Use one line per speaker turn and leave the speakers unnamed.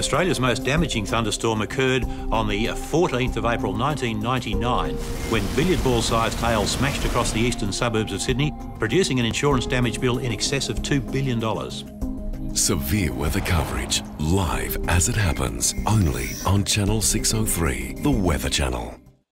Australia's most damaging thunderstorm occurred on the 14th of April 1999 when billiard ball sized hail smashed across the eastern suburbs of Sydney, producing an insurance damage bill in excess of $2 billion.
Severe weather coverage, live as it happens, only on Channel 603, the Weather Channel.